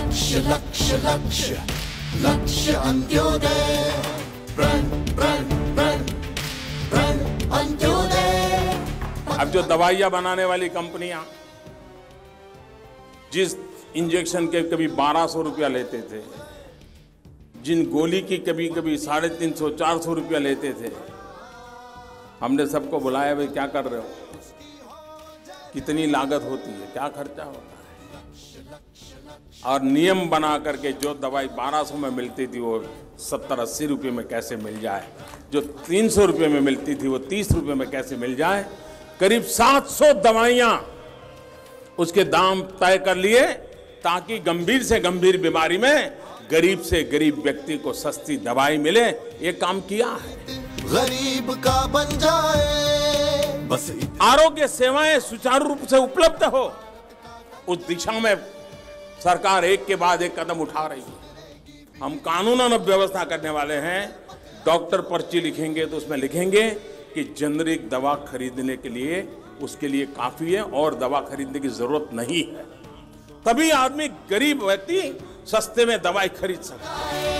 लक्ष्य लक्ष्य लक्ष्य। लक्ष्य अंत्योदय प्रण प्रण प्रण प्रण अंत्योदय अब जो दवाइयाँ बनाने वाली कंपनियाँ, जिस इंजेक्शन के कभी 1200 रुपया लेते थे, जिन गोली की कभी कभी साढ़े तीन सौ, चार सौ रुपया लेते थे, हमने सबको बुलाया, भाई, क्या कर रहे हो? कितनी लागत होती है? क्या खर्चा होता है? और नियम बना करके जो दवाई 1200 में मिलती थी वो 70 अस्सी रुपये में कैसे मिल जाए? जो 300 रुपये में मिलती थी वो 30 रुपये में कैसे मिल जाए? करीब 700 दवाइयाँ उसके दाम तय कर लिए ताकि गंभीर से गंभीर बीमारी में गरीब से गरीब व्यक्ति को सस्ती दवाई मिले। ये काम किया है। गरीब का बन जाए। बस आरोग्य सेवाएँ सुचारू रूप से उपलब्ध हो। उस दिशा में सरकार एक के बाद एक कदम उठा रही है। हम कानूनन व्यवस्था करने वाले हैं। डॉक्टर पर्ची लिखेंगे तो उसमें लिखेंगे कि जेनरिक दवा खरीदने के लिए उसके लिए काफ़ी है और दवा खरीदने की ज़रूरत नहीं है। तभी आदमी गरीब व्यक्ति सस्ते में दवाई खरीद सकता है।